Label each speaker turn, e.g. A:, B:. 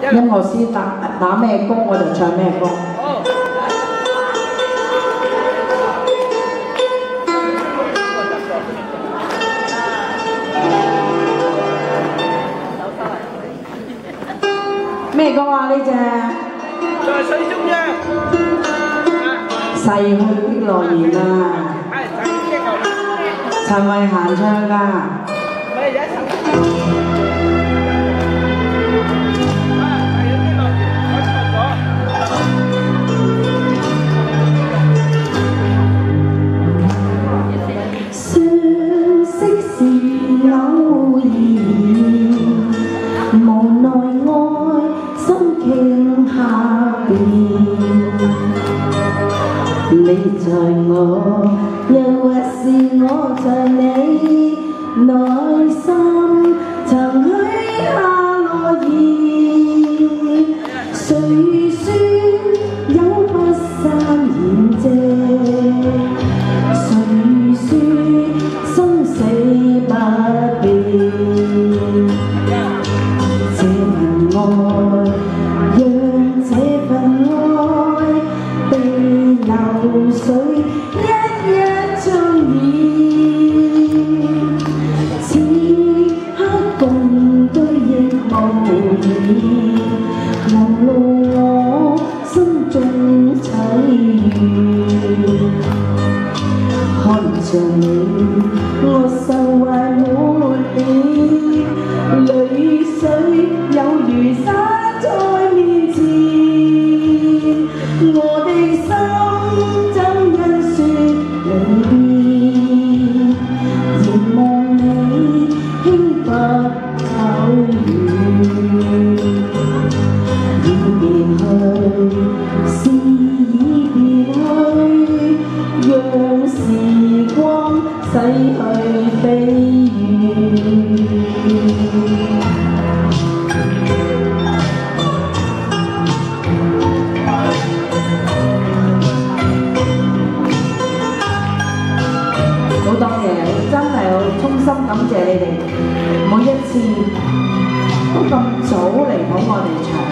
A: 音樂師打打咩歌我就唱咩歌。咩歌啊？呢隻
B: 在水中央。
A: 逝去的諾言啊，
B: 係曾經我
A: 陳慧嫻唱㗎。你在我，又或是我在你内心，mong lúa xuân trung cháy hòn trần ngô sâu ai muốn đi lấy sấy nhau dùi xa trôi miền 感謝你哋每一次都咁早嚟到我哋場。